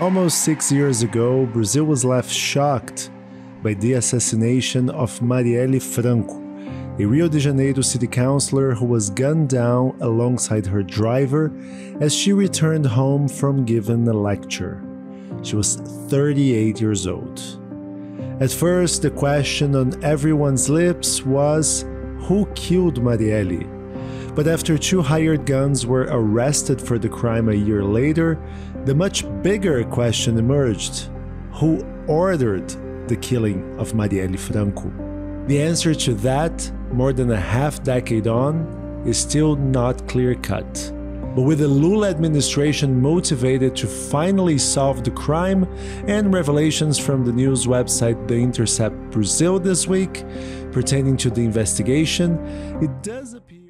Almost six years ago, Brazil was left shocked by the assassination of Marielle Franco, a Rio de Janeiro city councilor who was gunned down alongside her driver as she returned home from giving a lecture. She was 38 years old. At first, the question on everyone's lips was who killed Marielle? But after two hired guns were arrested for the crime a year later, the much bigger question emerged who ordered the killing of Marielle Franco? The answer to that, more than a half decade on, is still not clear cut. But with the Lula administration motivated to finally solve the crime and revelations from the news website The Intercept Brazil this week pertaining to the investigation, it does appear.